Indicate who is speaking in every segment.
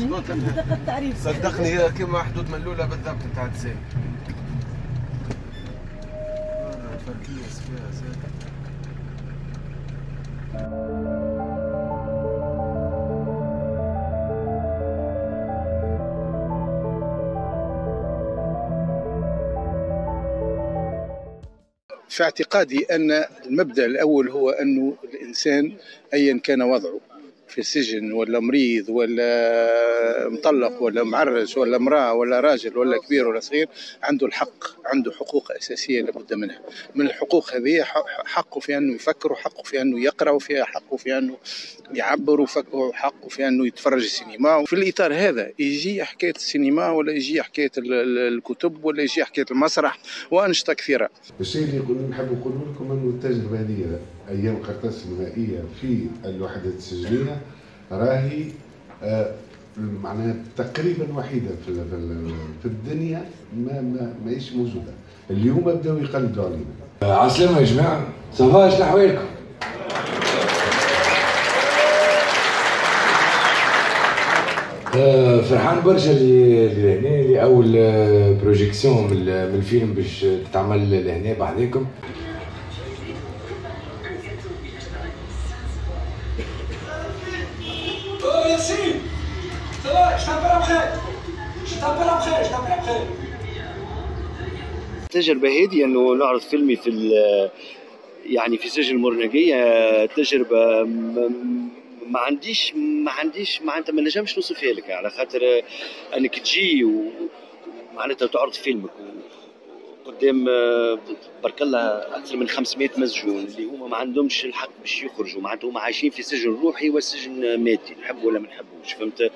Speaker 1: شكون
Speaker 2: دقة التعريف.
Speaker 1: صدقني هي كما حدود ملولة بالضبط نتاع تزايد فركيس فيها زاد
Speaker 3: في اعتقادي أن المبدأ الأول هو أنه الإنسان أيا كان وضعه. في السجن ولا مريض ولا مطلق ولا معرس ولا امرأة ولا راجل ولا كبير ولا صغير عنده الحق عنده حقوق أساسية لابد منها. من الحقوق هذه حقه في أنه يفكر وحقه في أنه يقرأ وفيها حقه في أنه يعبر وحقه في أنه يتفرج السينما. وفي الإطار هذا يجي حكاية السينما ولا يجي حكاية الكتب ولا يجي حكاية المسرح وأنشطة كثيرة.
Speaker 4: الشيء اللي نحب نقول لكم أنه التجربة هذه. أيام قرطاس المائية في الوحدات السجنية راهي آه معناها تقريبا وحيدة في في الدنيا ما ما ماهيش موجودة. اليوم بدأوا يقلدوا علينا.
Speaker 5: عسلامة يا جماعة. صافا شنو أحوالكم؟ آه، فرحان برشا اللي هنا لأول بروجيكسيون من الفيلم باش تتعمل لهنا بعديكم
Speaker 6: التجربة هذه أنه نعرض فيلمي في يعني في سجن المرنقية تجربة ما عنديش ما عنديش معناتها ما نجمش نوصفها لك على خاطر أنك تجي ومعناتها تعرض فيلمك. قدام بارك الله أكثر من 500 مسجون اللي هما ما عندهمش الحق باش يخرجوا. معناتها هما عايشين في سجن روحي وسجن مادي نحبوا ولا ما نحبوش. فهمت؟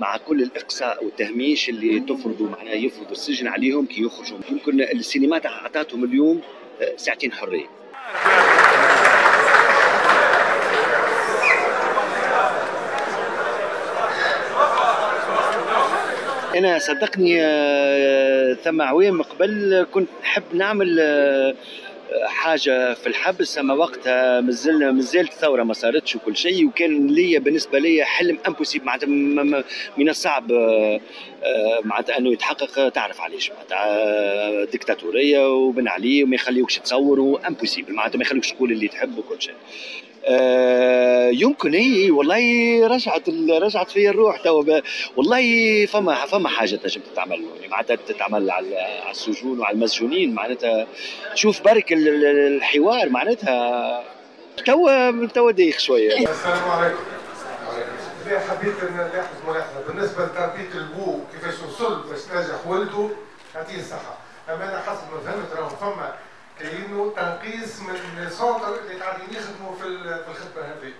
Speaker 6: مع كل الإقصاء والتهميش اللي تفرضوا معناها يفرضوا السجن عليهم كي يخرجوا. يمكن السينمات اعطتهم اليوم ساعتين حرية. أنا صدقني آه، ثم عوام قبل كنت نحب نعمل آه، حاجة في الحبس أما وقتها مازلنا مازالت الثوره ما صارتش وكل شيء وكان ليا بالنسبة لي حلم impossible معناتها من الصعب آه، معناتها إنه يتحقق تعرف علاش معناتها ديكتاتورية وبن عليه وما يخليوكش تصور و impossible معناتها ما يخليوكش تقول اللي تحب وكل شيء. آه يمكن هي والله رجعت رجعت في الروح تو والله فما فما حاجة تنجم تتعمل. يعني معناتها تتعمل على السجون وعلى المسجونين. معناتها شوف برك الحوار معناتها توا توا دايخ شوية.
Speaker 7: السلام عليكم. حبيت نلاحظ ملاحظة. بالنسبة لتربية البو كيفاش وصل باش نجح ولده يعطيه الصحة. أما أنا حسب ما فهمت راهو فما كاينة تنقيص من سونتر اللي قاعدين يخدموا في الخدمة هذه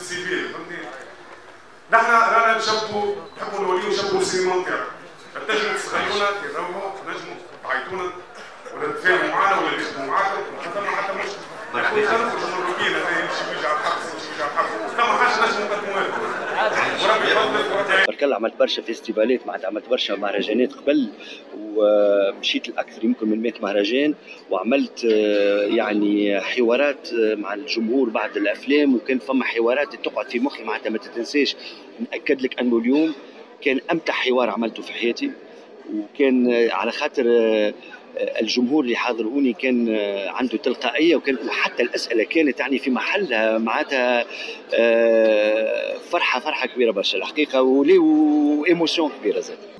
Speaker 7: ال civile فهمتني؟ نحن رانا نشبوا نحبوا نوليو نشبوا نتاعنا تنجموا تستخدمونا تنجموا تنجموا تعيطونا ولا تتفاهموا معنا ولا يخدموا معاكم ما ثم حتى مشكل نحن نخرجوا من الروتين هذا يمشي ويجي على الحبس يمشي ويجي على الحبس ثم حاجة نجموا نقدموها لكم وربي
Speaker 6: الله عملت برشا festival ات معناتها عملت برشا مهرجانات قبل ومشيت لاكثر يمكن من 100 مهرجان وعملت يعني حوارات مع الجمهور بعد الأفلام وكان فما حوارات تقعد في مخي معناتها ما تتنساش. نأكد لك أنه اليوم كان أمتع حوار عملته في حياتي وكان على خاطر الجمهور اللي حاضروني كان عنده تلقائية وكان وحتى الأسئلة كانت يعني في محلها معناتها فرحة فرحة كبيرة برشا. الحقيقة ولي وايموسيون كبيرة زاد.